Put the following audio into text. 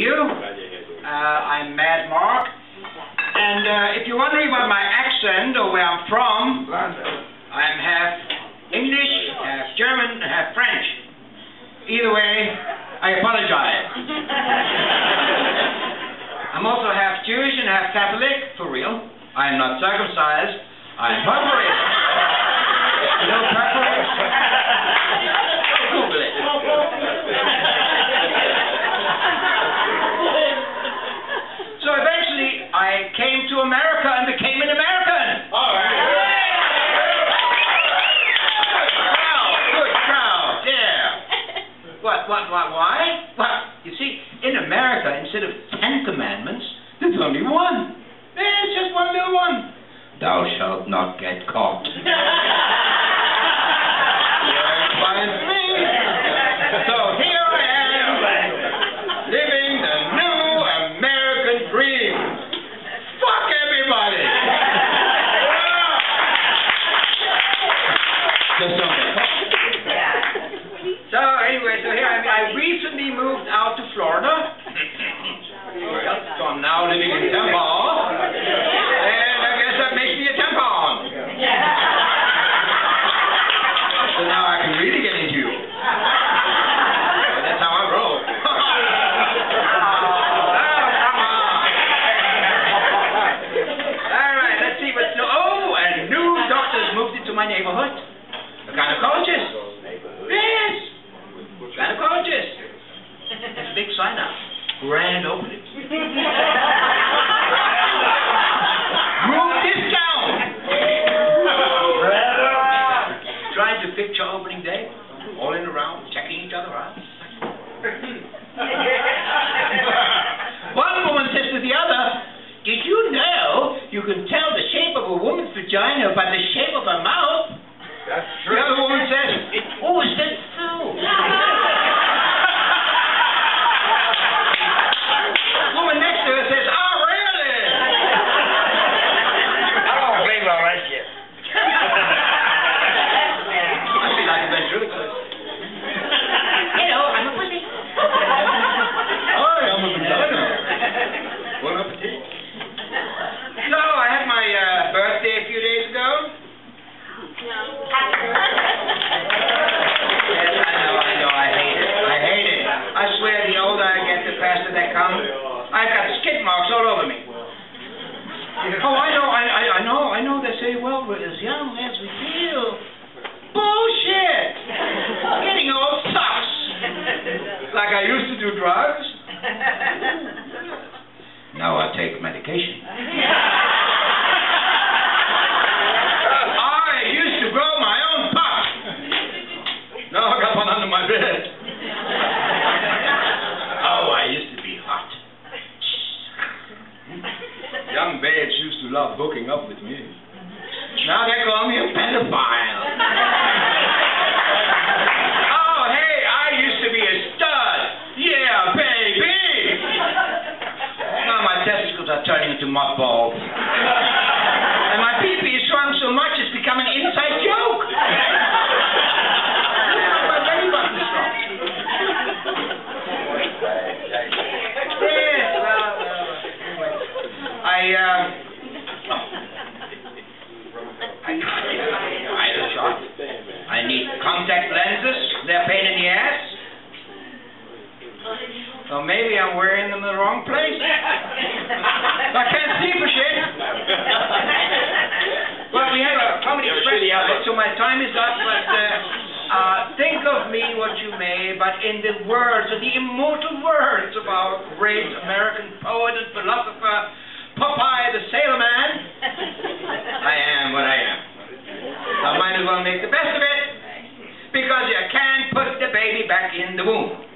you. Uh, I'm Mad Mark. And uh, if you're wondering about my accent or where I'm from, I'm half English, half German, and half French. Either way, I apologize. I'm also half Jewish and half Catholic, for real. I am not circumcised. I am perforated. What, what, why? Well, you see, in America, instead of ten commandments, there's only one. There's just one little one. Thou shalt not get caught. I recently moved out to Florida. so I'm now living in sign up. Grand opening. Room discount. Trying to picture opening day. All in around, checking each other out. One woman says to the other, Did you know you can tell the shape of a woman's vagina by the shape of her mouth? That's true. The other woman says, Oh, is that I've got skid marks all over me. Oh, I know, I, I, I know, I know they say, well, we're as young as we feel. Bullshit! Getting old sucks. Like I used to do drugs. Now I take medication. Young babes used to love hooking up with me. Now they call me a pedophile. oh, hey, I used to be a stud. Yeah, baby. Now my testicles are turning into mothballs. and my pee-pee is shrunk so much it's become an inside joke. I, uh, I, I had a shot. I need contact lenses. They're pain in the ass. So maybe I'm wearing them in the wrong place. I can't see for shit. well, we have a comedy express, so my time is up, but uh, uh, think of me what you may, but in the words, the immortal words of our great American poet and philosopher, Popeye the Sailor Man. I am what I am. I might as well make the best of it because you can't put the baby back in the womb.